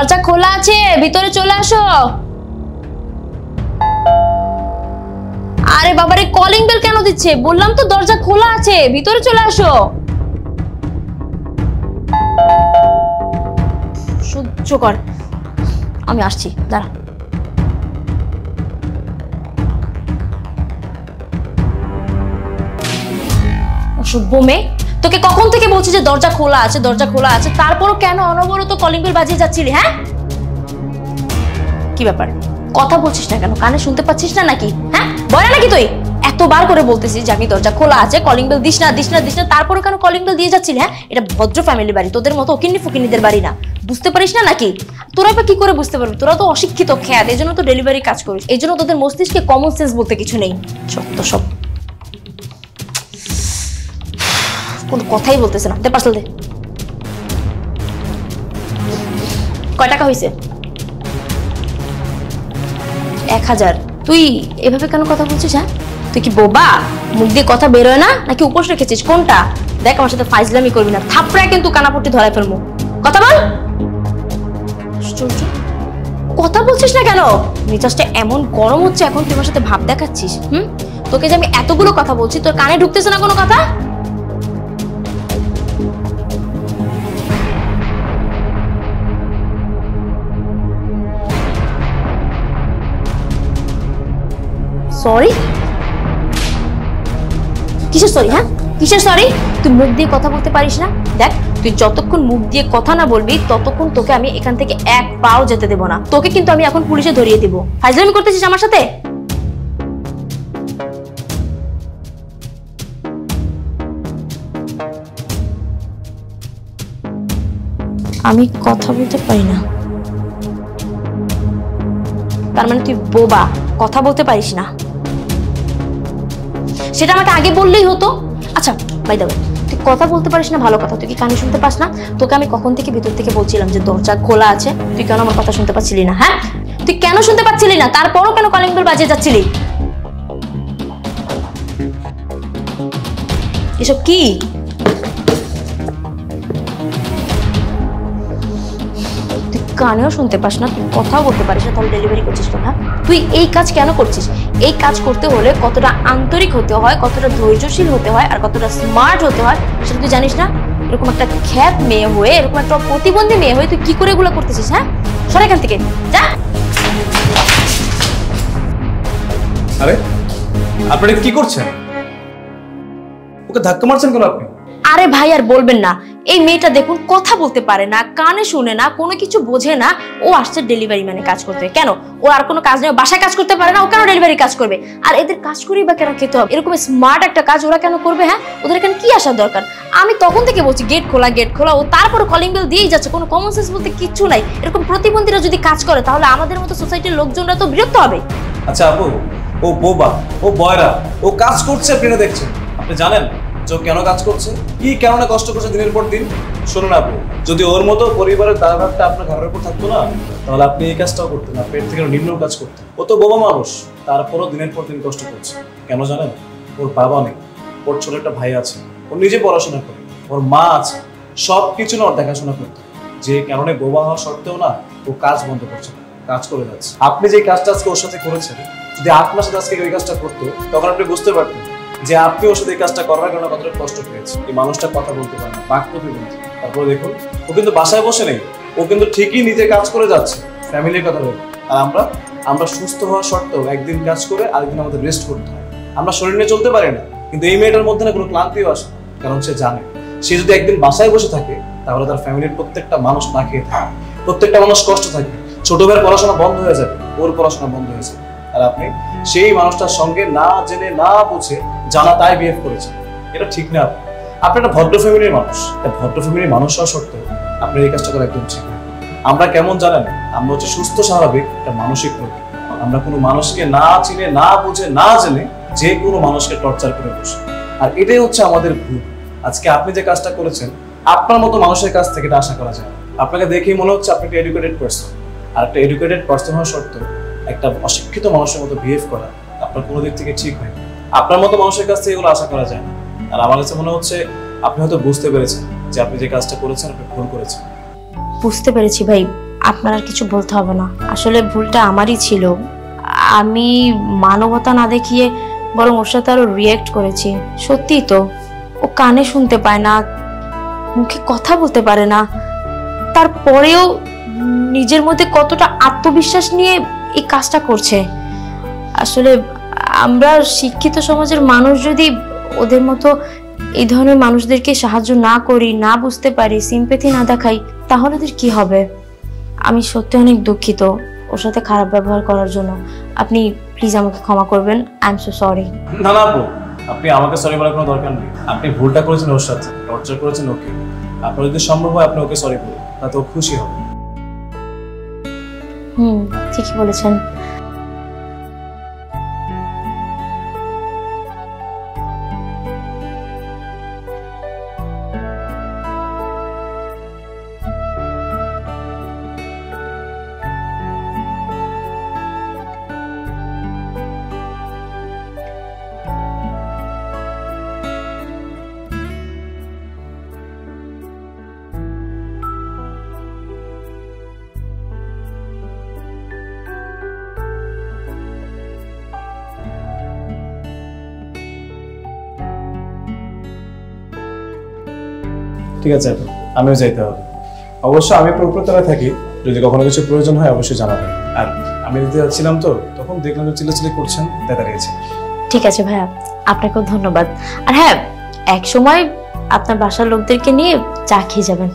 দরজা খোলা আছে, ভিতরে চলে আসো। আরে বাবারে কলিং বেল কেন দিচ্ছে? বললাম তো দরজা খোলা আছে, ভিতরে চলে আসো। সহ্য কর। আমি আসছি, দাঁড়া। অসভ্য মেয়ে। তোকে কখন থেকে বলছি যে দরজা খোলা আছে, দরজা খোলা আছে? তারপরও কেন অনবরত কলিং বেল বাজিয়ে যাচ্ছিলি হ্যাঁ? কি ব্যাপার? কথা বলছিস না কেন? কানে শুনতে পাচ্ছিস না নাকি? হ্যাঁ? বলে নাকি তুই? এতবার করে বলতেছিস যে আমি দরজা খোলা আছে কলিং বেল দিস না দিস না দিস না তারপরে কেন কলিং বেল দিয়ে যাচ্ছিলি হ্যাঁ? এটা ভদ্র ফ্যামিলি বাড়ি, তোদের মতো ওকিন্নি ফুকিন্নিদের বাড়ি না। বুঝতে পারিস না নাকি? তোরা বা কি করে বুঝতে পারবি? তোরা তো অশিক্ষিত খ্যাত এই জন্য তো ডেলিভারি কাজ করিস। এই জন্য তোদের মস্তিষ্কে কমন সেন্স বলতে কিছু নেই। সত্য সব। কোনো কথাই বলতেছে না। দে পার্সেল দে। কয় টাকা হয়েছে এক হাজার। তুই এভাবে কেন কথা বলছিস হ্যাঁ? তুই কি বোবা? মুখ দিয়ে কথা বেরোয় না? নাকি উপোস রেখেছিস? কোনটা? দেখ, আমার সাথে ফাইজলামি করবি না। থাপড়ায় কিন্তু কানাপট্টি ধরাই ফেলব। কথা বল। কথা বলছিস না কেন? মেজাজটা এমন গরম হচ্ছে এখন তুই আমার সাথে ভাব দেখাচ্ছিস, হুম? তোকে যে আমি এতগুলো কথা বলছি, তোর কানে ঢুকতেছে না কোনো কথা? সরি কিসের সরি হ্যাঁ? কিসের সরি তুই মুখ দিয়ে কথা বলতে পারিস না? দেখ, তুই যতক্ষণ মুখ দিয়ে কথা না বলবি, ততক্ষণ তোকে আমি এখান থেকে এক পাও যেতে দেবো না। তোকে কিন্তু আমি এখন পুলিশে ধরিয়ে দিব। ফাইজলামি করতেছিস আমার সাথে? আমি কথা বলতে পারি না। তার মানে তুই বোবা, কথা বলতে পারিস না। সেটা আমাকে আগে বললেই হতো। আচ্ছা বাই দ্য তুই কথা বলতে পারিস না, ভালো কথা, তুই কি কানে শুনতে পাস না? তোকে আমি কখন থেকে ভিতর থেকে বলছিলাম যে দরজা খোলা আছে, তুই কেন আমার কথা শুনতে পাচ্ছিলি না হ্যাঁ? তুই কেন শুনতে পাচ্ছিলি না? তারপরও কেন কলিং বেল বাজিয়ে যাচ্ছিলি? এসব কি? কানেও শুনতে পাস না, তুই কথাও বলতে পারিস না তাহলে ডেলিভারি করছিস কেন হ্যাঁ? তুই এই কাজ কেন করছিস? এই কাজ করতে হলে কতটা আন্তরিক হতে হয়, কতটা ধৈর্যশীল হতে হয় আর কতটা স্মার্ট হতে হয়, সেটা তুই জানিস না? এরকম একটা খ্যাত মেয়ে হয়ে, এরকম একটা প্রতিবন্ধী মেয়ে হয়ে তুই কি করে এগুলো করতেছিস হ্যাঁ? সর এখান থেকে, যা। আরে, আপনারা কি করছেন? ওকে ধাক্কা মারছেন কেন আপনি? আরে ভাই আর বলবেন না। এই মেয়েটা দেখুন কথা বলতে পারে না, কানে শুনে না, কোনো কিছু বোঝে না। ও আসছে ডেলিভারি মানে কাজ করতে। কেন? ও আর কোনো কাজ নেই বাসায় কাজ করতে পারে না, ও কেন ডেলিভারি কাজ করবে? আর এদের কাজ করেই বা কেন খেতে হবে? এরকম স্মার্ট একটা কাজ ওরা কেন করবে হ্যাঁ? ওদের এখানে কি আসার দরকার? আমি তখন থেকে বলছি গেট খোলা গেট খোলা। ও তারপরে কলিং বেল দিয়েই যাচ্ছে, কোনো কমন সেন্স বলতে কিচ্ছু নাই। এরকম প্রতিবন্ধীরা যদি কাজ করে, তাহলে আমাদের মতো সোসাইটির লোকজনরা তো বিরক্ত হবে। আচ্ছা আপু, ও বোবা, ও বয়রা, ও কাজ করছে আপনি দেখছেন আপনি জানেন ও কেন কাজ করছে? কি কেমন কষ্ট করছে দিনের পর দিন? শুনুন আপনি যদি ওর মতো পরিবারের দায়ভারটা আপনার ঘরের উপর থাকতো না, তাহলে আপনি এই কাজটাও করতেন না পেট থেকে নিম্ন কাজ করতেন। ও তো বোবা মানুষ, তারপরও দিনের পর দিন কষ্ট করছে। কেন জানেন? ওর বাবা নেই, ওর ছোট একটা ভাই আছে, ও নিজে পড়াশোনা করে, ওর মা আছে সব কিছু না ওর দেখাশোনা করতে যে কারণে বোবা হওয়া সত্ত্বেও না, ও কাজ বন্ধ করছে, কাজ করে যাচ্ছে। আপনি যে কাজটা আজকে ওর সাথে করেছেন, যদি আপনার সাথে আজকে ওই কাজটা করতো, তখন আপনি বুঝতে পারতেন যে আপনি ওর সাথে এই কাজটা করার কারণে কতটা কষ্ট পেয়েছে এই মানুষটা কথা বলতে পারে না বাক প্রতিবন্ধী তারপরে দেখুন, ও কিন্তু বাসায় বসে নেই। ও কিন্তু ঠিকই নিজে কাজ করে যাচ্ছে। ফ্যামিলির কথা ভেবে আর আমরা আমরা সুস্থ হওয়া সত্ত্বেও একদিন কাজ করে আরেকদিন আমাদের রেস্ট করতে হয়। আমরা শরীর নিয়ে চলতে পারি না, কিন্তু এই মেয়েটার মধ্যে না কোনো ক্লান্তিও আসে কারণ সে জানে। সে যদি একদিন বাসায় বসে থাকে, তাহলে তার ফ্যামিলির প্রত্যেকটা মানুষ না খেয়ে থাকে। প্রত্যেকটা মানুষ কষ্ট থাকে। ছোট ভাইয়ের পড়াশোনা বন্ধ হয়ে যাবে, ওর পড়াশোনা বন্ধ হয়ে যাবে। আর আপনি সেই মানুষটার সঙ্গে না জেনে, না বুঝে জানা তাই বিহেভ করেছেন এটা ঠিক না আপনি। একটা ভদ্র ফ্যামিলির মানুষ। ভদ্র ফ্যামিলির মানুষ হওয়া সত্ত্বেও আপনি এই কাজটা করা একদম ঠিক না। আমরা কেমন জানেন, আমরা হচ্ছে সুস্থ স্বাভাবিক একটা মানসিক রোগ। আমরা কোনো মানুষকে না চিনে, না বুঝে, না জেনে যে কোনো মানুষকে টর্চার করে বসি। আর এটাই হচ্ছে আমাদের ভুল। আজকে আপনি যে কাজটা করেছেন, আপনার মতো মানুষের কাছ থেকে এটা আশা করা যায়। আপনাকে দেখেই মনে হচ্ছে আপনি একটা এডুকেটেড পার্সন আর একটা এডুকেটেড পার্সন হওয়া সত্ত্বেও একটা অশিক্ষিত মানুষের মতো বিহেভ করা আপনার কোনো দিক থেকে ঠিক হয়। আপনার মতো মানুষের কাছ থেকে এগুলো আশা করা যায় না। আর আমার কাছে মনে হচ্ছে আপনি হয়তো বুঝতে পেরেছেন যে আপনি যে কাজটা করেছেন, আপনি ভুল করেছেন। বুঝতে পেরেছি ভাই, আপনার আর কিছু বলতে হবে না। আসলে ভুলটা আমারই ছিল। আমি মানবতা না দেখিয়ে বরং ওর সাথে আরও রিয়েক্ট করেছি। সত্যিই তো, ও কানে শুনতে পায় না, মুখে কথা বলতে পারে না। তারপরেও নিজের মধ্যে কতটা আত্মবিশ্বাস নিয়ে এই কাজটা করছে। আসলে আমরা শিক্ষিত সমাজের মানুষ যদি ওদের মতো এই ধরনের মানুষদেরকে সাহায্য না করি না বুঝতে পারি সিম্পেথি না দেখাই তাহলে ওদের কি হবে? আমি সত্যি অনেক দুঃখিত ওর সাথে খারাপ ব্যবহার করার জন্য। আপনি প্লিজ আমাকে ক্ষমা করবেন। আই এম সো সরি না না আপু আপনি আমাকে সরি বলার কোনো দরকার নেই। আপনি ভুলটা করেছেন ওর সাথে টর্চার করেছেন ওকে। আপনার যদি সম্ভব হয় আপনি ওকে সরি বলুন তাতে ও খুশি হবে। হুম ঠিকই বলেছেন। ঠিক আছে, আমিও যাইতে হবে। অবশ্য আমি প্রকৃতরা থাকি, যদি কখনো কিছু প্রয়োজন হয় অবশ্যই জানাবেন। আর আমি দিতে যাচ্ছিলাম তো, তখন দেখলাম যে চিল্লাচিল্লি করছেন, তাই দাঁড়িয়েছে। ঠিক আছে ভাইয়া, আপনাকেও ধন্যবাদ। আর হ্যাঁ এক সময় আপনার বাসার লোকদেরকে নিয়ে চা খেয়ে যাবেন।